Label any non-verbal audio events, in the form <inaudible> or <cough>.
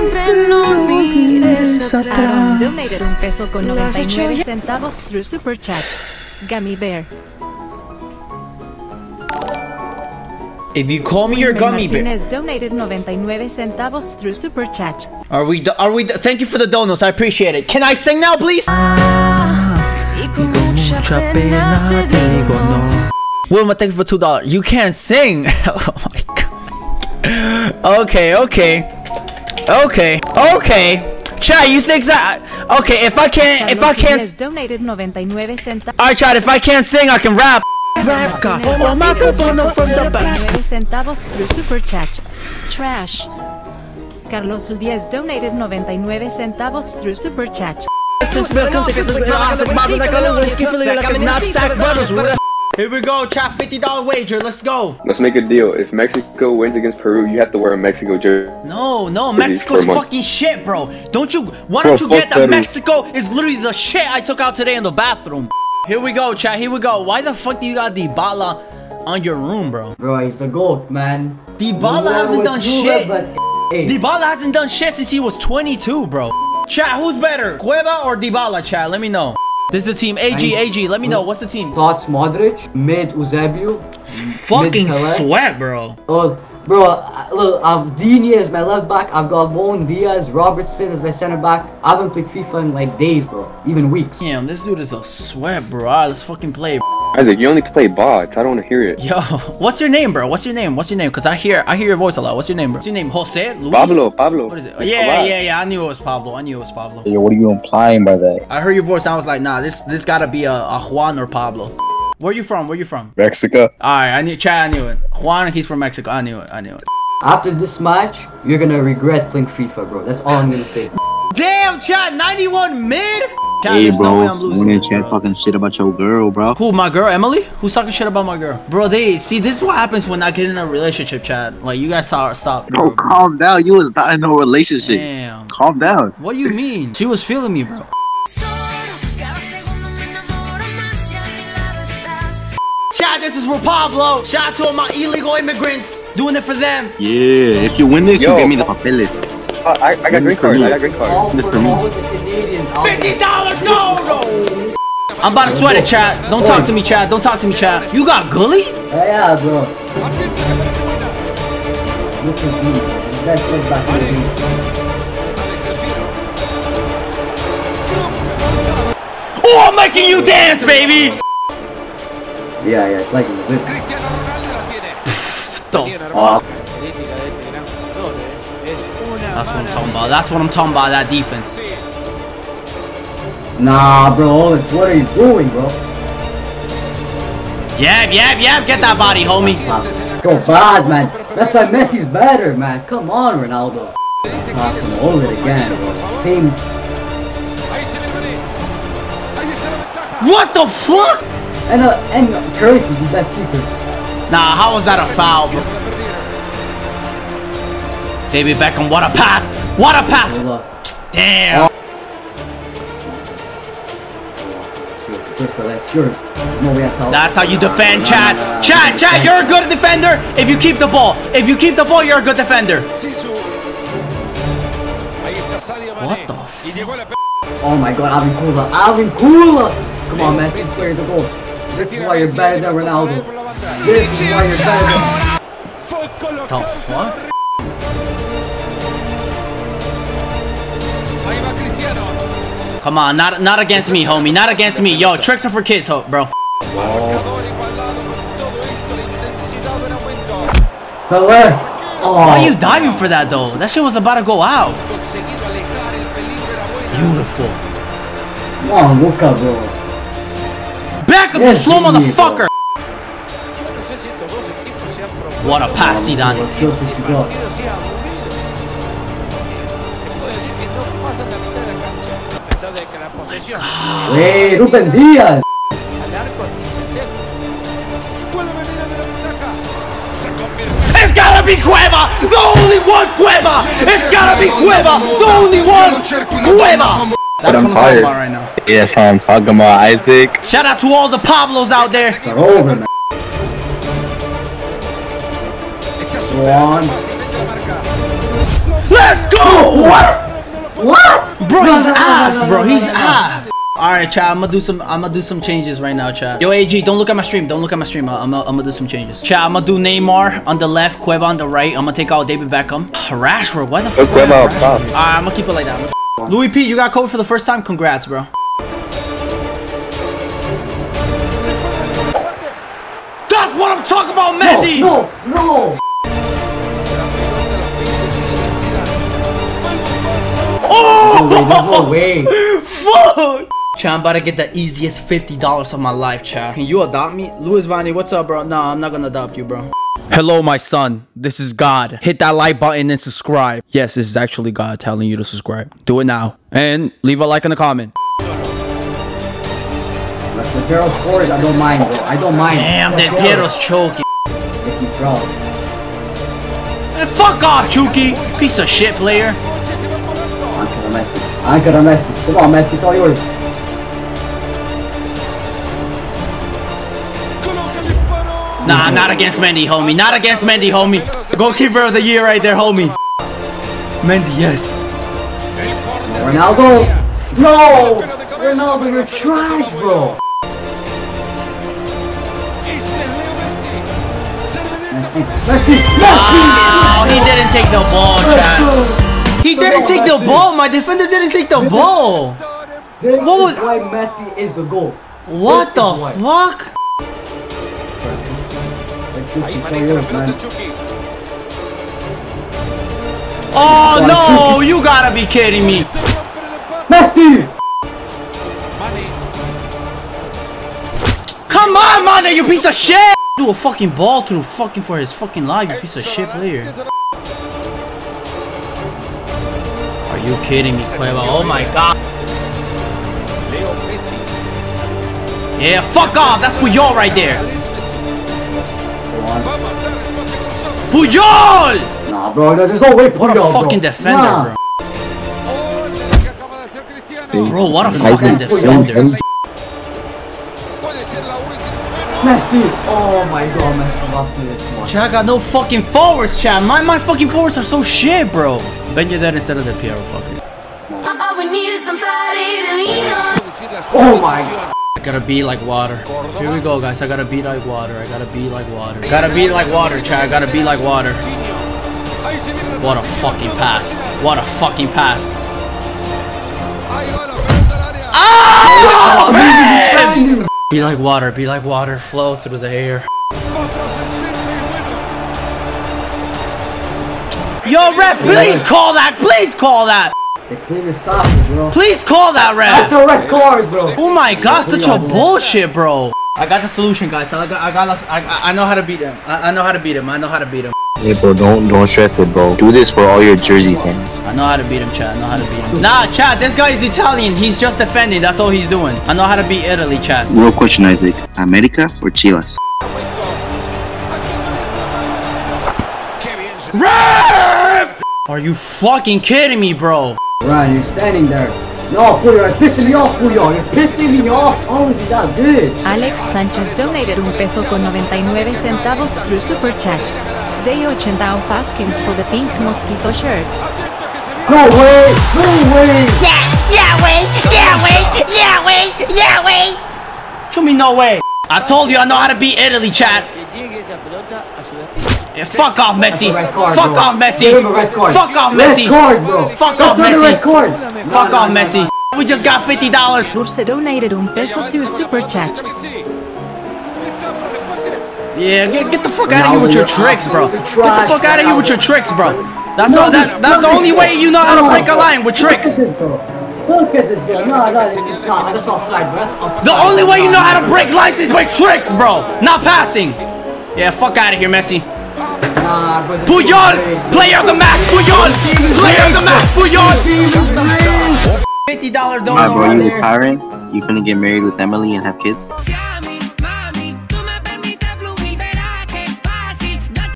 siempre no mires atrás. Donated un peso con Lo has hecho 99 centavos through Super Chat. Gummy Bear. If you call me your gummy bear, Martinez donated 99 centavos through Super Chat. are we? Are we? Thank you for the donuts. I appreciate it. Can I sing now, please? Ah, y con mucha pena te digo no. Wilma, thank you for two dollars. You can't sing. <laughs> oh my god. Okay, okay, okay, okay. Chad, you think that? Okay, if I can't, if I can't, Díaz donated 99 centavos. alright, Chad. If I can't sing, I can rap. Rap God. Oh my god, from the back. 99 centavos through Super Chat. Trash. Carlos Díaz donated 99 centavos through Super Chat. Here we go, Chad. Fifty dollar wager. Let's go. Let's make a deal. If Mexico wins against Peru, you have to wear a Mexico jersey. No, no, Maybe Mexico's for a month. fucking shit, bro. Don't you? Why don't you get that Peru. Mexico is literally the shit I took out today in the bathroom. Here we go, chat. Here we go. Why the fuck do you got Dybala on your room, bro? Bro, he's the GOAT, man. Dybala War hasn't done shit. But, Dybala hasn't done shit since he was 22, bro. Chat, who's better, Cueva or Dybala? Chat, let me know. This is the team. AG, AG. Let me know. What's the team? thoughts Modric, mid Eusebio. Fucking Pelé? sweat, bro. Oh, bro, uh, look, I've Dini as my left back. I've got Lone Diaz, Robertson as my center back. I haven't played FIFA in like days, bro. Even weeks. Damn, this dude is a sweat, bro. Alright, let's fucking play. Isaac, you only play bots. I don't want to hear it. Yo, what's your name, bro? What's your name? What's your name? Cause I hear I hear your voice a lot. What's your name, bro? What's your name? Jose? Luis? Pablo, Pablo. What is it? It's yeah, Escobar. yeah, yeah. I knew it was Pablo. I knew it was Pablo. Yo, what are you implying by that? I heard your voice. I was like, nah, this this gotta be a, a Juan or Pablo. Where you from? Where you from? Mexico? Alright, I knew. Chad, I knew it. Juan, he's from Mexico. I knew it. I knew it. After this match, you're gonna regret playing FIFA, bro. That's all I'm gonna say. <laughs> Damn, Chad, 91 mid. Chad, Hey, there's no way bro, I'm someone losing in chat talking shit about your girl, bro. Who, my girl, Emily? Who's talking shit about my girl? Bro, they see this is what happens when I get in a relationship, Chad. Like you guys saw stop. Bro, calm down. You was not in no relationship. Damn. Calm down. What do you mean? She was feeling me, bro. Cada segundo me enamoro más y a mi lado estás. Chad, this is for Pablo. Shout out to all my illegal immigrants. Doing it for them. Yeah, if you win this, Yo. you give me the papeles. Uh, I, I got green card. I got green card. This for for me. All the Canadians out there. Fifty dollars, no, no. I'm about to sweat it, Chad. Don't talk to me, Chad. Don't talk to me, Chad. You got gully? Yeah, yeah, bro. Look at me. Best left back in the league. Oh, I'm making you dance, baby. Yeah, yeah, it's like a whip. The fuck? That's what I'm talking about. That's what I'm talking about. That defense. Nah, bro. What are you doing, bro? Yep, yep, yep. Get that body, homie. Go bad, man. That's why Messi's better, man. Come on, Ronaldo. Fucking hold it again, bro. Same. What the fuck? And uh, and Curry's the best keeper. Nah, how was that a foul, bro? David Beckham, what a pass! What a pass! Damn! Crystal, that's yours. No way I tell. That's how you defend, Chad. Chad, Chad, you're a good defender if you keep the ball. If you keep the ball, you're a good defender. What the f- Oh my god, Alvin Kula. Alvin Kula! Come on, Messi, square the goal. This is why you're better than Ronaldo. This is why you're better than. the fuck? Come on, not not against me, homie. Not against me. Yo, tricks are for kids, ho- bro. Pelé! Oh, Why are you diving for that though? That shit was about to go out. Beautiful. Come on, Luka, bro. Back up, you slow he is, motherfucker. What a pass, Zidane. What shot did she got? Hey, Ruben Diaz! It's gotta be Cueva! The only one Cueva! It's gotta be Cueva! The only one Cueva! That's I'm what I'm talking tired. about right now. Yeah, that's how I'm talking about, Isaac. Shout out to all the Pablos out there. They're over, man. Go on. Let's go! ass, no, bro. no, He's no, no. ass. All right, chat. I'm gonna do some. I'm gonna do some changes right now, chat. Yo, AG, don't look at my stream. Don't look at my stream. I'm gonna, I'm gonna do some changes. Chat. I'm gonna do Neymar on the left, Cueva on the right. I'm gonna take out David Beckham. Rashford, why the fuck? Cueva up top. Alright, I'm gonna keep it like that. Louis P, you got code for the first time. Congrats, bro. That's what I'm talking about, Mendy. No, no, no. No way, there's no <laughs> way. fuck. Chat, I'm about to get the easiest $50 of my life, chat. Can you adopt me? Louis Vani, what's up, bro? No, I'm not gonna adopt you, bro. Hello, my son. This is God. Hit that like button and subscribe. Yes, this is actually God telling you to subscribe. Do it now. And leave a like in the comment. If Piero scores, I don't mind, bro. I don't mind. Damn, Let's Del. Piero's choking. If you throw. Eh, Fuck off, Chucky. Piece of shit player. Ankara Messi. a Messi. Come on, Messi, it's all yours. Nah, not against Mendy, homie. Not against Mendy, homie. Goalkeeper of the year right there, homie. Mendy, yes. Ronaldo. No! Ronaldo, you're trash, bro. Messi. Messi. Oh, he didn't take the ball, Messi. Chad. He didn't take the ball. My defender didn't take the ball. This What was- why Messi is the goal. What the This is why. fuck? It's all yours, man. Oh no, you gotta be kidding me. Messi! Come on, man, you piece of shit. Do a fucking ball through fucking for his fucking life, you piece of shit player. Are you kidding me, Cueva? Oh my god. Yeah, fuck off. That's Puyol right there. Puyol! Nah, bro, there's no way What a Puyol, fucking bro. defender, Nah. bro. Bro, what a fucking defender. Messi! Oh my god, Messi lost me this one. Chat, I got no fucking forwards, chat. My, my fucking forwards are so shit, bro. Bet you that instead of the Piero, fuck it. All we need is somebody to lean on. Oh my I gotta be like water. Here we go, guys. I gotta be like water. I gotta be like water. Gotta be like water, chat. I gotta be like water. What a fucking pass. What a fucking pass. Ah! Oh, man! Be like water. Be like water. Flow through the air. Yo, ref, please call that. Please call that. They clean the soccer, bro. Please call that, rep! That's a red card, bro. Oh my god, such a bullshit, bro. I got the solution, guys. I got, I got, I, I- I know how to beat him. I, I know how to beat him. I know how to beat him. Hey, bro, don't don't stress it, bro. Do this for all your Jersey fans. I know how to beat him, chat. I know how to beat him. Nah, chat. This guy is Italian. He's just defending. That's all he's doing. I know how to beat Italy, chat. Real question, Isaac. America or Chivas? Ref! Are you fucking kidding me, bro? Ryan, you're standing there. No, Puyol, you're pissing me off, Puyol. You're pissing me off. How is he that good? Alex Sánchez donated un peso con 99 centavos through Super Chat. They 80 off asking for the pink mosquito shirt. No way! No way! Show me no way. I told you I know how to beat Italy, chat. Yeah, fuck off, Messi. Card, Fuck bro. off, Messi. Give him a. Fuck off, Messi. card. Fuck That's off, Messi. card. Fuck off, Messi. We just got $50. Dulce donated un peso through Super Chat. Yeah, get, get the fuck out of here with your tricks, bro. Get the fuck out of here with your tricks, bro. That's all. That, that's the only way you know how to break a line with tricks. Look at this, bro. Look at this, bro. No, no, no, that's offside, bro. That's offside. The only way you know how to break lines is with tricks, bro. Not passing. Yeah, fuck out of here, Messi. Nah, bro. there's Puyol, no way. player of the match. Puyol, player of the match. Puyol. Fifty dollar donor Alright, bro, you retiring? You gonna get married with Emily and have kids? Yeah,